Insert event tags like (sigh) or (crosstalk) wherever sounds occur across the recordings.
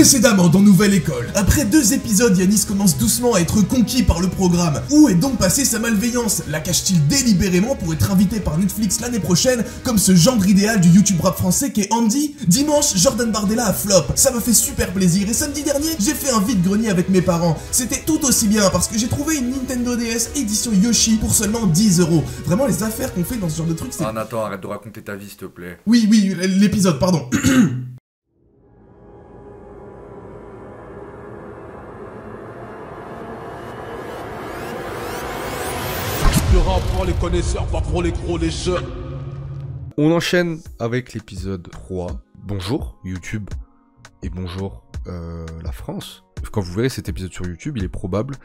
Précédemment dans Nouvelle École, après deux épisodes, Yanis commence doucement à être conquis par le programme. Où est donc passée sa malveillance? La cache-t-il délibérément pour être invité par Netflix l'année prochaine, comme ce genre idéal du YouTube rap français qu'est Andy? Dimanche, Jordan Bardella a flop. Ça m'a fait super plaisir et samedi dernier, j'ai fait un vide-grenier avec mes parents. C'était tout aussi bien parce que j'ai trouvé une Nintendo DS édition Yoshi pour seulement 10 euros. Vraiment, les affaires qu'on fait dans ce genre de trucs, c'est... Ah Nathan, arrête de raconter ta vie s'il te plaît. Oui, oui, l'épisode, pardon. (clears throat) On enchaîne avec l'épisode 3. Bonjour YouTube et bonjour euh, la France. Quand vous verrez cet épisode sur YouTube, il est probable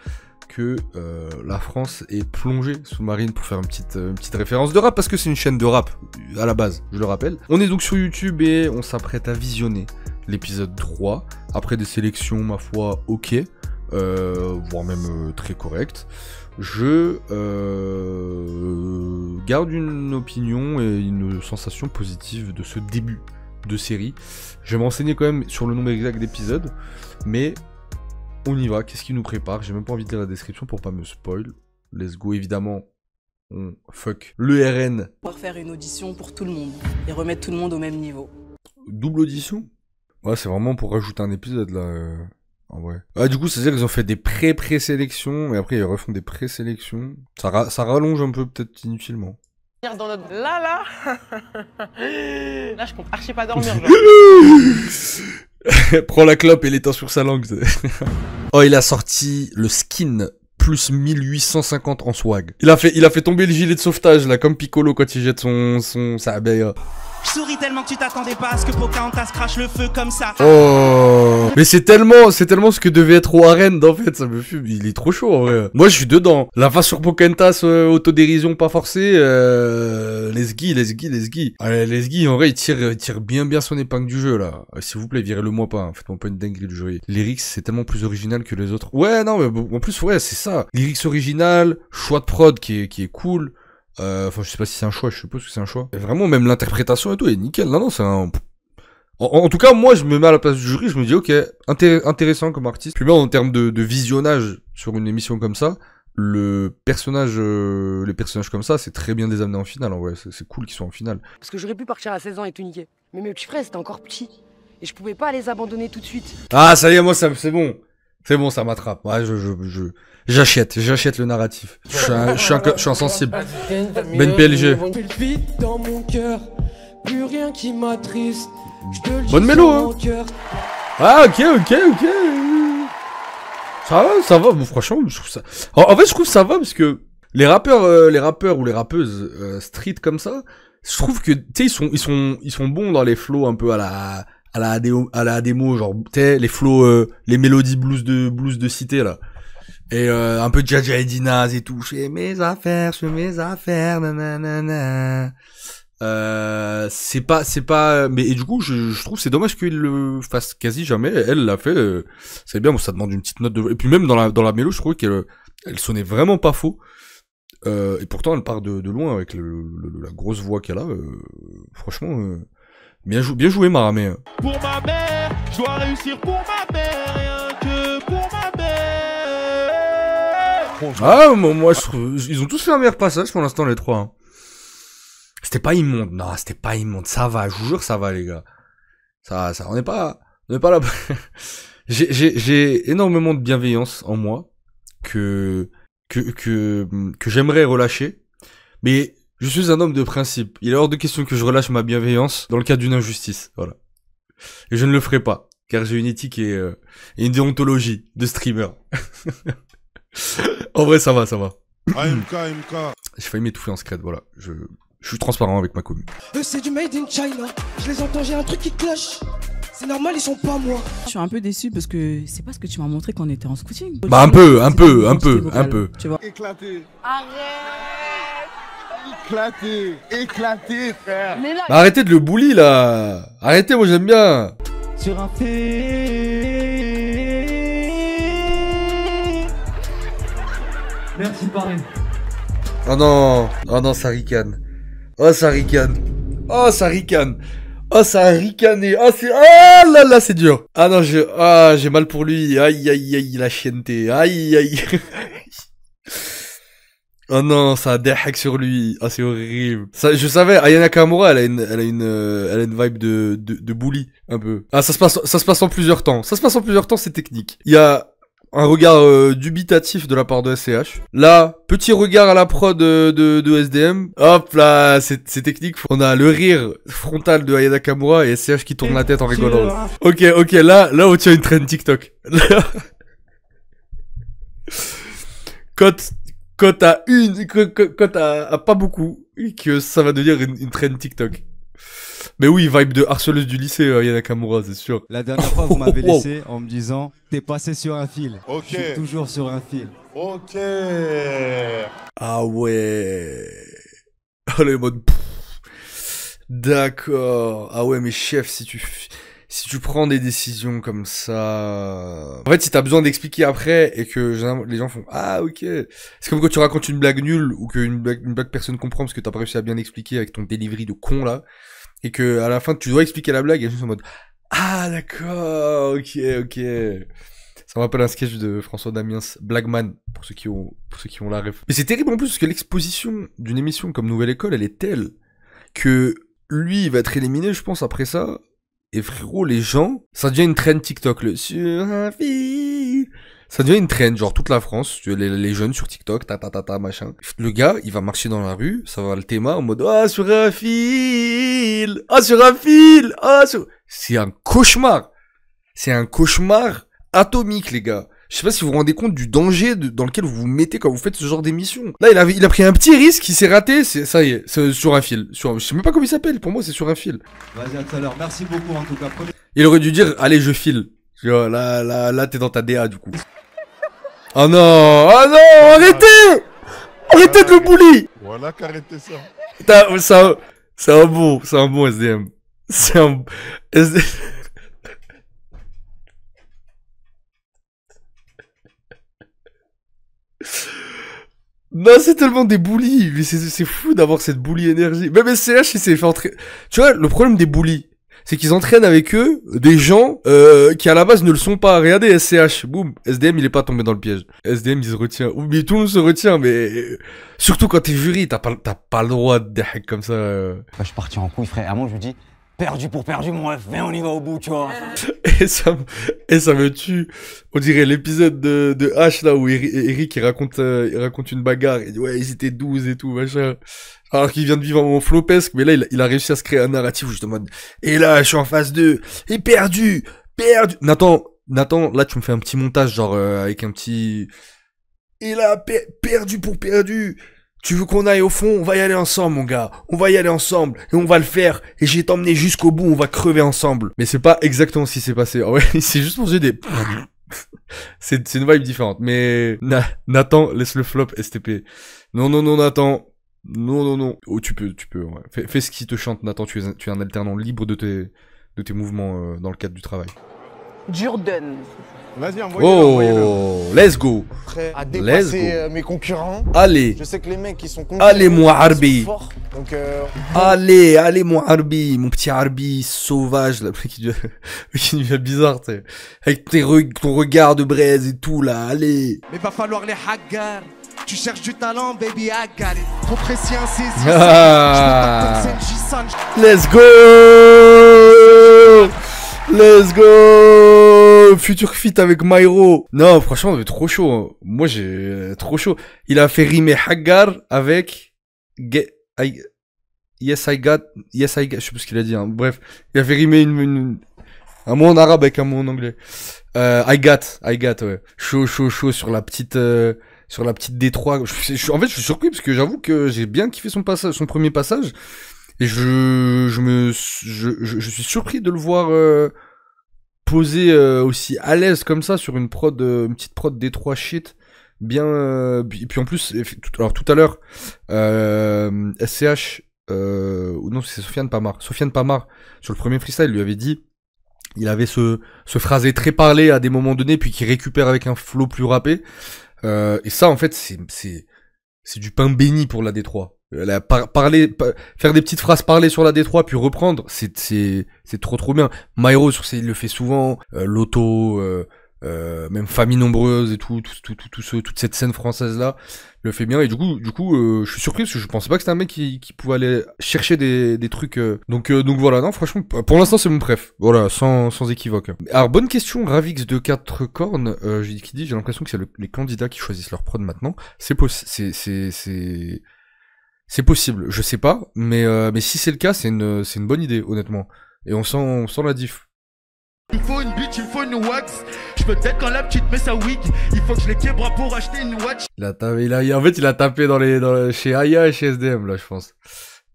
que euh, la France est plongée sous-marine pour faire une petite, euh, une petite référence de rap parce que c'est une chaîne de rap à la base, je le rappelle. On est donc sur YouTube et on s'apprête à visionner l'épisode 3 après des sélections, ma foi, ok, voire même très correctes je euh, garde une opinion et une sensation positive de ce début de série. Je vais m'enseigner quand même sur le nombre exact d'épisodes, mais on y va. Qu'est-ce qui nous prépare? J'ai même pas envie de lire la description pour pas me spoil. Let's go, évidemment. On fuck le RN. On va faire une audition pour tout le monde et remettre tout le monde au même niveau. Double audition? Ouais, c'est vraiment pour rajouter un épisode là. En vrai. Ah, du coup, c'est-à-dire qu'ils ont fait des pré-présélections et après ils refont des présélections. Ça, ça rallonge un peu peut-être inutilement. Dans notre... Là, là (laughs) Là, je compte archi pas dormir. (laughs) Prends la clope et l'étend sur sa langue. (laughs) oh, il a sorti le skin plus 1850 en swag. Il a fait, il a fait tomber le gilet de sauvetage là, comme Piccolo quand il jette son, son sa abeille. Souris tellement tu t'attendais pas à ce que crache le feu comme ça. Oh Mais c'est tellement, c'est tellement ce que devait être Warren en fait, ça me fume. Il est trop chaud en vrai. Moi je suis dedans. La face sur Pocahontas, euh, autodérision pas forcée, euh, les skis, les skis, les skis. Allez, les skis en vrai il tire, il tire bien bien son épingle du jeu là. Euh, s'il vous plaît, virez-le moi pas, hein. faites-moi pas une dinguerie du jeu. Lyrics c'est tellement plus original que les autres. Ouais non mais en plus ouais c'est ça. Lyrics original, choix de prod qui est, qui est cool. Euh, enfin, je sais pas si c'est un choix, je suppose que c'est un choix. Et vraiment, même l'interprétation et tout est nickel. Non, non, c'est un... En, tout cas, moi, je me mets à la place du jury, je me dis, ok, intéressant comme artiste. Puis même en termes de, visionnage sur une émission comme ça, le personnage, euh, les personnages comme ça, c'est très bien amenés en finale, en vrai. C'est cool qu'ils soient en finale. Parce que j'aurais pu partir à 16 ans et tout niquer. Mais mes petits frères, c'était encore petit. Et je pouvais pas les abandonner tout de suite. Ah, ça y est, moi, ça, c'est bon. C'est bon, ça m'attrape. Ouais, je, je, je, j'achète, j'achète le narratif. Je suis, un, je suis, un, je suis insensible. Ben PLG. Bonne mélo, hein. Ah, ok, ok, ok. Ça va, ça va. Bon, franchement, je trouve ça. En, fait, je trouve ça va parce que les rappeurs, euh, les rappeurs ou les rappeuses euh, street comme ça, je trouve que tu sais ils sont, ils sont, ils sont bons dans les flows un peu à la à la démo, à la démo genre tu les flows euh, les mélodies blues de blues de cité là. Et euh, un peu Jaja et Dinaz et tout. Je fais mes affaires je fais mes affaires nanana euh, c'est pas c'est pas mais et du coup je, je trouve c'est dommage qu'il le fasse quasi jamais. Elle l'a fait euh, c'est bien bon ça demande une petite note de et puis même dans la dans la mélo je trouve qu'elle elle sonnait vraiment pas faux. Euh, et pourtant elle part de, de loin avec le, la grosse voix qu'elle a euh, franchement Bien, joué, bien joué, Maramé. Pour ma mère, je dois réussir pour ma mère, rien que pour ma mère. Ah, moi, je, ils ont tous fait un meilleur passage pour l'instant, les trois. Hein. C'était pas immonde, non, c'était pas immonde. Ça va, je vous jure, ça va, les gars. Ça, ça, on n'est pas, on n'est pas là. (laughs) j'ai, j'ai, j'ai énormément de bienveillance en moi que, que, que, que j'aimerais relâcher. Mais je suis un homme de principe. Il est hors de question que je relâche ma bienveillance dans le cas d'une injustice. Voilà. Et je ne le ferai pas, car j'ai une éthique et, euh, une déontologie de streamer. (laughs) en vrai, ça va, ça va. AMK, AMK. J'ai failli m'étouffer en secret, voilà. Je, je suis transparent avec ma commune. c'est du made in China. Je les entends, j'ai un truc qui cloche. C'est normal, ils sont pas moi. Je suis un peu déçu parce que c'est pas ce que tu m'as montré quand on était en scouting. Bah un peu, un peu, un peu, un peu. Tu vois. Éclaté. Arrête éclaté, éclaté, frère. Mais arrêtez de le bully là. Arrêtez, moi j'aime bien. Sur un Merci, pareil. Oh non, oh non, ça ricane. Oh, ça ricane. Oh, ça ricane. Oh, ça a ricané. Oh, c'est, ah là là, c'est dur. Ah non, je, ah, j'ai mal pour lui. Aïe, aïe, aïe, la chienneté. Aïe, aïe. (laughs) oh non, ça hacks sur lui. Ah, c'est horrible. Ça, je savais, Ayana Kamura, elle a une, elle a une, euh, elle a une vibe de, de, de bully, un peu. Ah, ça se passe, ça se passe en plusieurs temps. Ça se passe en plusieurs temps, c'est technique. Il y a, un regard euh, dubitatif de la part de SCH. Là, petit regard à la prod de, de, de SDM. Hop là, c'est c'est technique. On a le rire frontal de Ayana Kamura et SCH qui tourne la tête en rigolant. Ok, ok, là, là on tient une traîne TikTok. (laughs) quand quand t'as une, quand, quand t'as pas beaucoup, que ça va devenir une, une traîne TikTok. Mais oui, vibe de harceleuse du lycée, euh, Yana Kamura, c'est sûr. La dernière fois, vous m'avez (laughs) laissé en me disant T'es passé sur un fil. Ok. Je suis toujours sur un fil. Ok. Ah ouais. Oh le mode. D'accord. Ah ouais, mais chef, si tu si tu prends des décisions comme ça, en fait, si t'as besoin d'expliquer après et que les gens font ah ok, c'est comme quand tu racontes une blague nulle ou qu'une blague une blague personne comprend parce que t'as pas réussi à bien expliquer avec ton delivery de con là et que à la fin tu dois expliquer la blague et sont en mode ah d'accord, ok ok. Ça me rappelle un sketch de François Damiens, Blackman, pour ceux qui ont, pour ceux qui ont la ref. Mais c'est terrible en plus parce que l'exposition d'une émission comme Nouvelle École, elle est telle que lui, il va être éliminé, je pense, après ça. Et frérot, les gens, ça devient une trend TikTok, le sur un fil. Ça devient une trend, genre toute la France, les, les jeunes sur TikTok, ta ta ta ta machin. Le gars, il va marcher dans la rue, ça va le thème en mode ah sur un fil, ah sur un fil, ah sur. C'est un cauchemar. C'est un cauchemar atomique, les gars. Je sais pas si vous vous rendez compte du danger de- dans lequel vous vous mettez quand vous faites ce genre d'émission. Là, il a, il a pris un petit risque, il s'est raté, c'est, ça y est, c'est sur un fil. Sur, je sais même pas comment il s'appelle, pour moi c'est sur un fil. Vas-y, à tout à l'heure. Merci beaucoup en tout cas. Prenez- Il aurait dû dire, allez, je file. Là, là, là, t'es dans ta DA, du coup. Oh non, oh non, arrêtez Arrêtez de le bully Voilà qu'arrêtez ça. T'as- C'est un, c'est un bon, c'est un bon SDM. C'est un, SD... Non, c'est tellement des bullies. Mais c'est, fou d'avoir cette bully énergie. Même SCH, il s'est fait entraîner. Tu vois, le problème des bullies, c'est qu'ils entraînent avec eux des gens euh, qui à la base ne le sont pas. Regardez SCH, boum, SDM il est pas tombé dans le piège. SDM il se retient. Mais tout le monde se retient, mais surtout quand t'es jury, t'as pas, pas le droit de comme ça. Bah, je suis parti en couille, frère. À moi, je lui dis, perdu pour perdu, mon ref, viens, on y va au bout, tu vois. (laughs) Et ça, et ça me tue. On dirait l'épisode de, de H là où Eri- Eric il raconte, euh, raconte une bagarre. Il dit ouais ils étaient 12 et tout machin. Alors qu'il vient de vivre un moment flopesque, mais là il, a- réussi à se créer un narratif où juste en mode et là je suis en phase 2 et perdu, perdu. Nathan, Nathan, là tu me fais un petit montage genre euh, avec un petit et là per- perdu pour perdu. Tu veux qu'on aille au fond? On va y aller ensemble, mon gars. On va y aller ensemble. Et on va le faire. Et j'ai t'emmener jusqu'au bout. On va crever ensemble. Mais c'est pas exactement ce qui s'est passé. (laughs) C'est juste pour des... (laughs) c'est c'est une vibe différente. Mais Na- Nathan, laisse le flop STP. Non, non, non, Nathan. Non, non, non. Oh, tu peux, tu peux. ouais. Fais, fais ce qui te chante, Nathan. Tu es, un- tu es un alternant libre de tes, de tes mouvements euh, dans le cadre du travail. Jordan. Vas-y, envoyez-le. envoyez-le. Oh, let's go. prêt à Let's go. euh, mes concurrents. Allez. Je sais que les mecs qui sont Allez, concurrents, moi, ils sont Harbi. Donc euh, Allez, allez mon Arbi, mon petit Arbi sauvage là, (laughs) qui devient, qui devient bizarre, tu sais. Avec tes re- ton regard de braise et tout là, allez. Mais va falloir les haggard. Tu cherches du talent, baby, I got it. Trop précis, insaisissable. Ah. (laughs) Let's go Let's go Future fit avec Myro. Non, franchement, trop chaud. hein. Moi, j'ai euh, trop chaud. Il a fait rimer Hagar avec Get... I- Yes, I got... Yes, I got... Je sais plus ce qu'il a dit. hein. Bref, il a fait rimer une, une- un mot en arabe avec un mot en anglais. Euh, I got, I got, ouais. Chaud, chaud, chaud sur la petite... euh, sur la petite Détroit. Je- en fait, je suis surpris parce que j'avoue que j'ai bien kiffé son passage, son premier passage. Et je, je me, je, je, je suis surpris de le voir euh, posé euh, aussi à l'aise comme ça sur une prod, euh, une petite prod Détroit shit. Bien, euh, puis puis en plus, alors tout à l'heure, SCH, euh, ou non, c'est Sofiane Pamar. Sofiane Pamar, sur le premier freestyle, lui avait dit, il avait ce, ce phrasé très parlé à des moments donnés, puis qui récupère avec un flow plus. Euh, et ça, en fait, c'est, c'est, c'est du pain béni pour la Détroit. Parler, pa- faire des petites phrases parler sur la D3 puis reprendre, c'est c'est trop trop bien. Myro sur ses- il le fait souvent, euh, Loto, euh, euh, même famille nombreuse et tout, tout, tout, tout, ce- toute cette scène française là, le fait bien et du coup, du coup, euh, je suis surpris parce que je pensais pas que c'était un mec qui, qui pouvait aller chercher des, des trucs. euh, donc euh, donc voilà, non franchement, pour l'instant c'est mon préf, voilà, sans sans équivoque. Alors bonne question, Ravix de 4 cornes, qui dit j'ai l'impression que c'est le- les candidats qui choisissent leur prod maintenant. C'est c'est c'est c'est possible, je sais pas, mais euh, mais si c'est le cas, c'est une c'est une bonne idée honnêtement. Et on sent on sent la diff. Il me faut une bitch, il me faut une wax. Je peux peut-être quand la petite met sa wig. Il faut que je les québra pour acheter une watch. Il a tapé, il a, en fait, il a tapé dans les, dans le- chez Aya et chez SDM, là, je pense.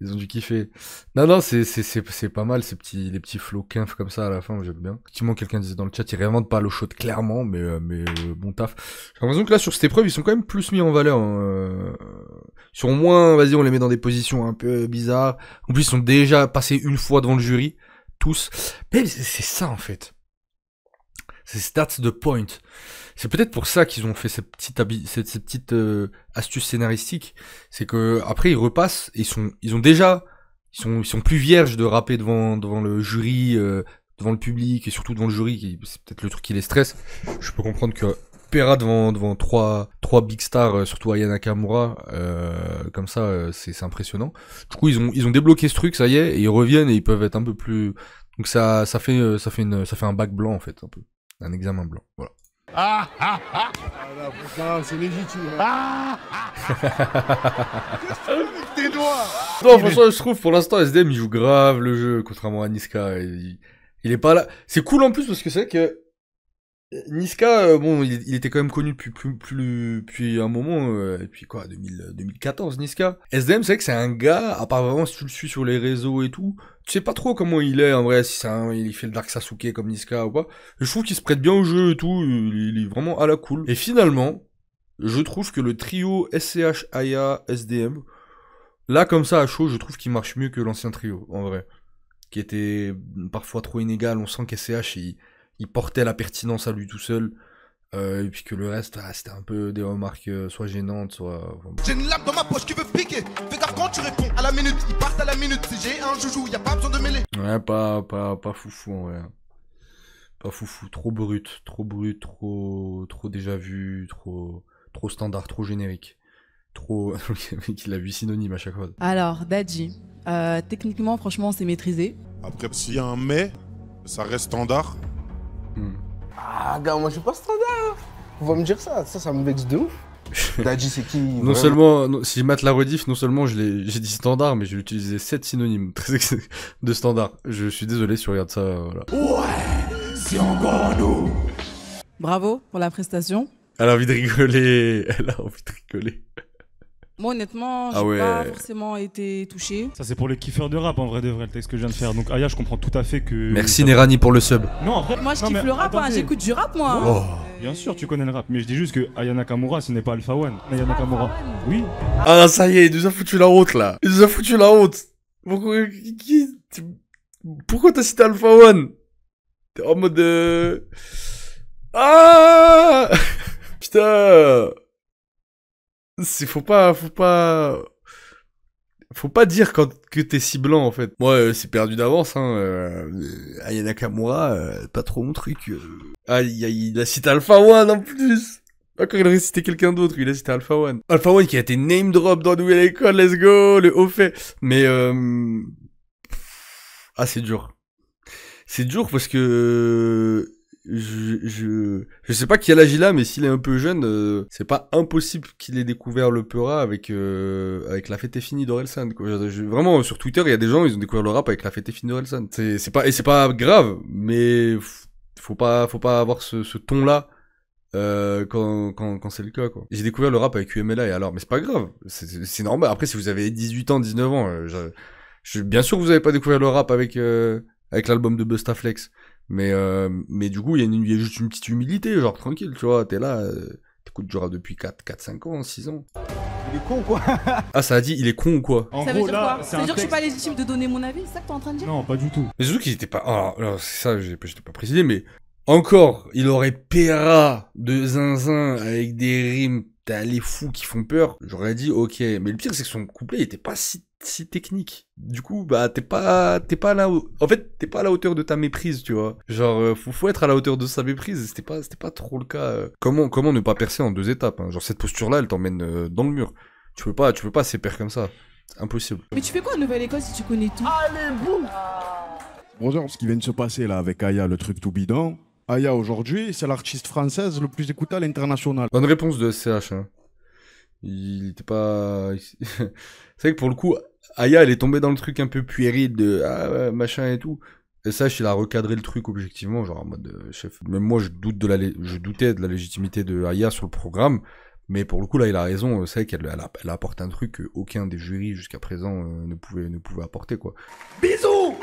Ils ont dû kiffer. Non, non, c'est, c'est, c'est, pas mal, ces petits, les petits flots quinf comme ça à la fin, j'aime bien. Effectivement, quelqu'un disait dans le chat, il réinvente pas l'eau chaude, clairement, mais, euh, mais, euh, bon taf. J'ai l'impression que là, sur cette épreuve, ils sont quand même plus mis en valeur, hein, euh, Ils sont moins, vas-y, on les met dans des positions un peu bizarres. En plus, ils sont déjà passés une fois devant le jury. Tous. Mais c'est ça, en fait. C'est stats de point. C'est peut-être pour ça qu'ils ont fait cette petite euh, astuce scénaristique, c'est que après ils repassent, et ils sont ils ont déjà ils sont ils sont plus vierges de rapper devant devant le jury, euh, devant le public et surtout devant le jury, c'est peut-être le truc qui les stresse. Je peux comprendre que Pera devant devant trois trois big stars, euh, surtout Aya Nakamura, euh, comme ça euh, c'est impressionnant. Du coup ils ont ils ont débloqué ce truc, ça y est, et ils reviennent et ils peuvent être un peu plus donc ça ça fait ça fait une ça fait un bac blanc en fait un peu un examen blanc voilà. Ah ah ah. c'est légitime. Ah Tes doigts? Non, franchement, je trouve pour l'instant SDM il joue grave le jeu, contrairement à Niska. Il, il est pas là. C'est cool en plus parce que c'est vrai que Niska, euh, bon, il, était quand même connu depuis plus, plus, depuis un moment, euh, et puis quoi, 2000, 2014, Niska. SDM, c'est vrai que c'est un gars, à part vraiment si tu le suis sur les réseaux et tout, tu sais pas trop comment il est en vrai, si un, il fait le Dark Sasuke comme Niska ou pas. Je trouve qu'il se prête bien au jeu et tout, il, il est vraiment à la cool. Et finalement, je trouve que le trio SCH, Aya, SDM, Là, comme ça, à chaud, je trouve qu'il marche mieux que l'ancien trio, en vrai. Qui était parfois trop inégal. On sent qu'SCH, il, il portait la pertinence à lui tout seul. Euh, et puis que le reste, ah, c'était un peu des remarques euh, soit gênantes, soit... enfin, J'ai une lame dans ma poche qui veut piquer. Fais gaffe quand tu réponds à la minute. Ils partent à la minute. Si j'ai un joujou, y a pas besoin de mêler. Ouais, pas, pas, pas foufou, en vrai. Pas foufou, trop brut, trop brut, trop, trop déjà vu, trop, trop standard, trop générique. Trop, (laughs) le mec, il a vu synonyme à chaque fois. Alors, Dadji, euh, techniquement, franchement, c'est maîtrisé. Après, s'il y a un mais, ça reste standard. Ah, gars, moi je suis pas standard. On va me dire ça, ça, ça me vexe de ouf. (laughs) Dadji, c'est qui Non vraiment seulement, non- si je mate la rediff, non seulement je l'ai, j'ai dit standard, mais j'ai utilisé 7 synonymes (laughs) très ex- de standard. Je suis désolé si tu regardes ça, euh, voilà. Ouais, c'est encore nous. Bravo pour la prestation. Elle a envie de rigoler, (laughs) elle a envie de rigoler. Moi, honnêtement, j'ai Ah ouais. pas forcément été touché. Ça, c'est pour les kiffeurs de rap, en vrai de vrai, le texte que je viens de faire. Donc, Aya, je comprends tout à fait que. Merci Nerani pour le sub. Non, en vrai. Moi, je non, kiffe le rap, hein, j'écoute du rap, moi. Oh. Bien sûr, tu connais le rap, mais je dis juste que Aya Nakamura, ce n'est pas Alpha One. Aya Nakamura. Oui. Ah ça y est, il nous a foutu la honte là. Il nous a foutu la honte. Pourquoi, qui- tu- pourquoi t'as cité Alpha One? T'es en mode... euh, Ah (laughs) Putain C'est faut pas, faut pas, faut pas dire quand que t'es si blanc en fait. Moi, euh, c'est perdu d'avance. Hein. Euh, Aya Nakamura, euh, pas trop mon truc. euh. Ah, il, a- il a cité Alpha One en plus. Encore, il aurait cité quelqu'un d'autre. Il a cité Alpha One. Alpha One qui a été name drop dans Nouvelle École. Let's go, le haut fait. Mais euh... ah, c'est dur. C'est dur parce que je, je, je sais pas qui a l'âge il a, mais s'il est un peu jeune, euh, c'est pas impossible qu'il ait découvert le Peura avec euh, avec la fête est finie d'Orelsan. vraiment sur Twitter, il y a des gens, ils ont découvert le rap avec la fête est finie d'Orelsan. C'est c'est pas et c'est pas grave, mais faut pas faut pas avoir ce, ce ton là. Euh, quand, quand, quand c'est le cas, quoi. J'ai découvert le rap avec UMLA et alors, mais c'est pas grave. C'est- normal. Après, si vous avez 18 ans, 19 ans, euh, je, bien sûr, vous avez pas découvert le rap avec, euh, avec l'album de Bustaflex. Mais, euh, mais du coup, il y, a une- il y a juste une petite humilité, genre tranquille, tu vois. T'es là, euh, t'écoutes du rap depuis 4, 4, 5 ans, 6 ans. Il est con, quoi? (laughs) Ah, ça a dit, il est con ou quoi? En ça gros, veut dire là, quoi? c'est Ça veut un dire que je suis pas légitime de donner mon avis C'est ça que t'es en train de dire? Non, pas du tout. Mais surtout qu'il était pas. Alors, alors, c'est ça, j'ai j'ai pas précisé, mais encore, il aurait Pera de zinzin avec des rimes t'as les fous qui font peur, j'aurais dit ok. Mais le pire, c'est que son couplet il était pas si, si technique. Du coup, bah, t'es pas, t'es pas là, en fait, t'es pas à la hauteur de ta méprise, tu vois. Genre, euh, faut, faut être à la hauteur de sa méprise. C'était pas, c'était pas trop le cas. euh. Comment, comment ne pas percer en deux étapes hein? Genre, cette posture-là, elle t'emmène euh, dans le mur. Tu peux pas, tu peux pas s'épaire comme ça. C'est impossible. Mais tu fais quoi en Nouvelle-Écosse si tu connais tout? Allez, boum Bonjour, ce qui vient de se passer là avec Aya, le truc tout bidon. Aya aujourd'hui, c'est l'artiste française le plus écouté à l'international. Bonne réponse de SCH. Hein. Il était pas. (laughs) c'est vrai que pour le coup, Aya, elle est tombée dans le truc un peu puéril de ah machin et tout. Et ça, il a recadré le truc objectivement, genre en mode euh, chef. Même moi, je doute de la, je doutais de la légitimité de Aya sur le programme, mais pour le coup là, il a raison. C'est qu'elle elle a, elle a apporté un truc que aucun des jurys jusqu'à présent euh, ne pouvait ne pouvait apporter quoi. Bisous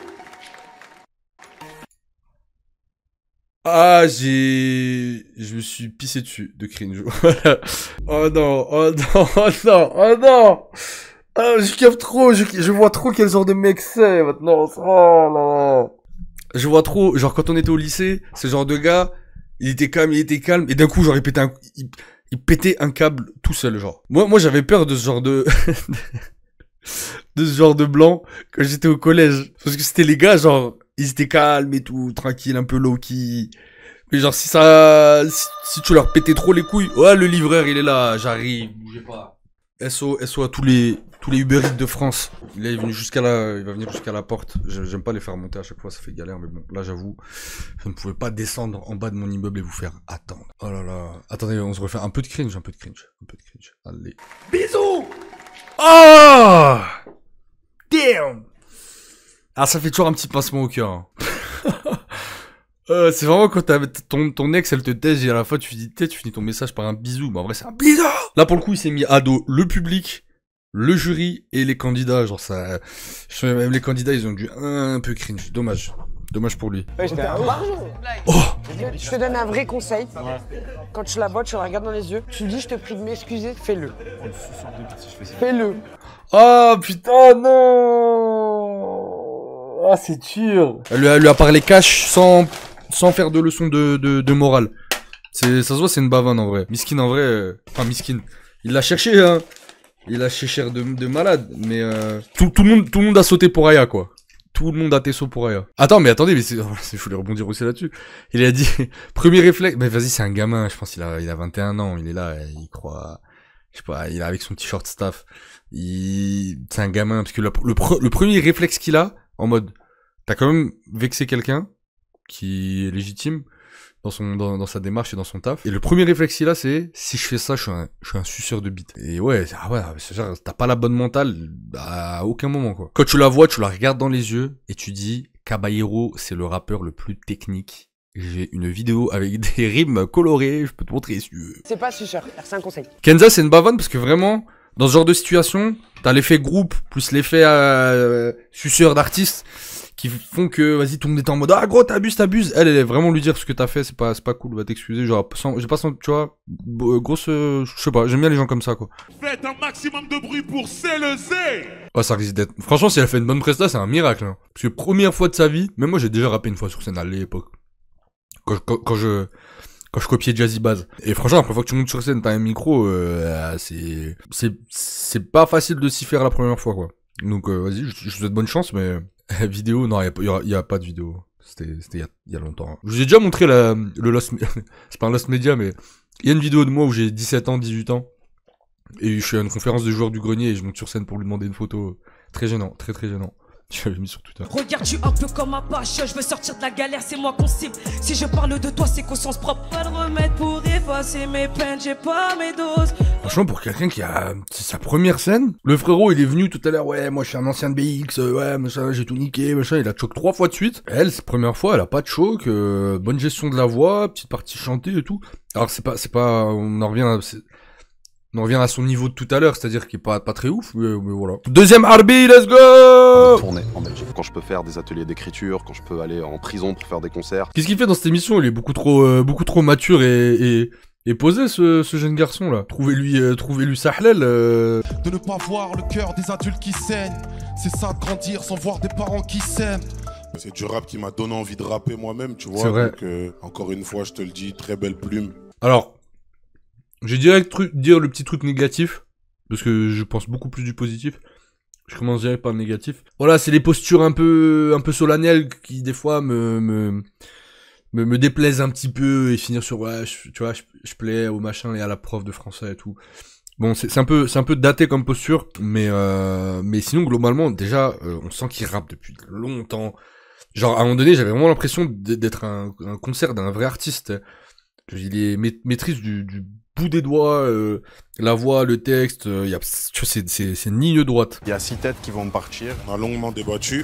Ah, j'ai. Je me suis pissé dessus de cringe. (laughs) Oh non, oh non, (laughs) oh non, oh non Ah, je capte trop, je, je vois trop quel genre de mec c'est maintenant. Oh là. Je vois trop, genre quand on était au lycée, ce genre de gars, il était calme, il était calme, et d'un coup, genre, il pétait un, il pétait un câble tout seul, genre. Moi, moi, j'avais peur de ce genre de, (laughs) de ce genre de blanc quand j'étais au collège. Parce que c'était les gars, genre, ils étaient calmes et tout, tranquilles, un peu low-key. Mais genre, si ça, si, si tu leur pétais trop les couilles, ouais, le livreur, il est là, j'arrive, bougez pas. SO, SO à tous les, tous les Uber Eats de France. Il est venu jusqu'à la, il va venir jusqu'à la porte. J'ai- J'aime pas les faire monter à chaque fois, ça fait galère, mais bon, là, j'avoue, je ne pouvais pas descendre en bas de mon immeuble et vous faire attendre. Oh là là. Attendez, on se refait un peu de cringe, un peu de cringe, un peu de cringe. Allez. Bisous Oh Ah, ça fait toujours un petit pincement au cœur. hein. (laughs) Euh, c'est vraiment quand t'as ton, ton ex, elle te tège et à la fois tu dis, tu finis ton message par un bisou. Mais en vrai, c'est un bisou Là, pour le coup, il s'est mis à dos le public, le jury et les candidats. Genre, ça. Je sais même les candidats, ils ont dû un peu cringe. Dommage. Dommage pour lui. Ouais, Oh Je je te donne un vrai conseil. Quand tu la vois, tu la regardes dans les yeux, tu lui dis je te prie de m'excuser, fais-le. Fais-le. Oh putain, non Ah, c'est dur elle lui, a, lui a parlé cash sans, sans faire de leçon de, de, de morale. C'est, ça se voit, c'est une bavane en vrai. Miskin en vrai, euh, enfin Miskin. Il l'a cherché, hein. Il l'a cherché de, de malade, mais euh, tout, tout, le monde, tout le monde a sauté pour Aya, quoi. Tout le monde a Tesso pour Aya. Attends, mais attendez, mais c'est, (laughs) je voulais rebondir aussi là-dessus. Il a dit, (laughs) premier réflexe, mais vas-y, c'est un gamin, je pense qu'il a, il a 21 ans, il est là, il croit, je sais pas, il est avec son t-shirt staff. Il, c'est un gamin, parce que le, le premier réflexe qu'il a, en mode, t'as quand même vexé quelqu'un, qui est légitime, dans son, dans, dans sa démarche et dans son taf. Et le premier réflexe a, c'est, si je fais ça, je suis un, je suis un suceur de bite. Et ouais, ah ouais, t'as pas la bonne mentale à aucun moment, quoi. Quand tu la vois, tu la regardes dans les yeux, et tu dis, Caballero, c'est le rappeur le plus technique. J'ai une vidéo avec (laughs) des rimes colorées, je peux te montrer si tu veux. C'est pas suceur, c'est un conseil. Kenza, c'est une bavonne parce que vraiment, dans ce genre de situation, t'as l'effet groupe plus l'effet euh, suceur d'artiste qui font que, vas-y, tout le monde est en mode, ah gros, t'abuses, t'abuses. Elle, elle est vraiment lui dire ce que t'as fait, c'est pas, c'est pas cool, va t'excuser. Genre, sans, j'ai pas senti, tu vois, euh, grosse, euh, je sais pas, j'aime bien les gens comme ça, quoi. Faites un maximum de bruit pour Ouais, ça risque d'être. Franchement, si elle fait une bonne presta, c'est un miracle. Hein. Parce que première fois de sa vie, même moi j'ai déjà rappé une fois sur scène à l'époque. Quand, je- quand, quand je quand je copiais Jazzy Baz. Et franchement, la première fois que tu montes sur scène, t'as un micro, euh, c'est c'est c'est pas facile de s'y faire la première fois quoi. Donc euh, vas-y, je, te souhaite bonne chance, mais (laughs) vidéo, non, il y a, pas- de vidéo. C'était c'était il y a, longtemps. Je vous ai déjà montré le Lost, (laughs) c'est pas un Lost Media, mais il y a une vidéo de moi où j'ai 17 ans, 18 ans. Et je suis à une conférence de joueurs du grenier et je monte sur scène pour lui demander une photo. Très gênant, très très gênant. (laughs) Je l'avais mis sur Twitter. Regarde, tu un peu comme un pache, je veux sortir de la galère, c'est moi qu'on cible. Si je parle de toi, c'est conscience propre. Pas de remède pour effacer mes peines, j'ai pas mes doses. Franchement, pour quelqu'un qui a c'est sa première scène, le frérot il est venu tout à l'heure, ouais, moi je suis un ancien de BX, euh, ouais, machin, j'ai tout niqué, machin, il a choc trois fois de suite. Elle, c'est première fois, elle a pas de choc, euh, bonne gestion de la voix, petite partie chantée et tout. Alors c'est pas, c'est pas, on en revient, à, c'est- on en revient à son niveau de tout à l'heure, c'est-à-dire qu'il est pas, pas très ouf, mais, mais voilà. Deuxième Arby, let's go! tourner en Belgique. Quand je peux faire des ateliers d'écriture, quand je peux aller en prison pour faire des concerts. Qu'est-ce qu'il fait dans cette émission? Il est beaucoup trop, euh, beaucoup trop mature et, et, et posé, ce, ce jeune garçon là. Trouvez-lui, euh, trouvez-lui sa halal, euh, De ne pas voir le cœur des adultes qui saignent. C'est ça de grandir sans voir des parents qui s'aiment. C'est du rap qui m'a donné envie de rapper moi-même, tu vois. C'est vrai. Donc, euh, encore une fois, je te le dis, très belle plume. Alors, Je vais direct dire le petit truc négatif, parce que je pense beaucoup plus du positif. Je commence direct par le négatif. Voilà, c'est les postures un peu, un peu solennelles qui des fois me, me, me, déplaisent un petit peu et finir sur ouais, tu vois, je, je plais au machin et à la prof de français et tout. Bon, c'est un peu, c'est un peu daté comme posture, mais euh, mais sinon globalement déjà, euh, on sent qu'il rappe depuis longtemps. Genre à un moment donné, j'avais vraiment l'impression d'être un, un concert d'un vrai artiste. Il est ma- maîtrise du, du bout des doigts, euh, la voix, le texte. euh, il y a, tu vois, c'est c'est c'est une ligne droite. Il y a six têtes qui vont partir. On a longuement débattu.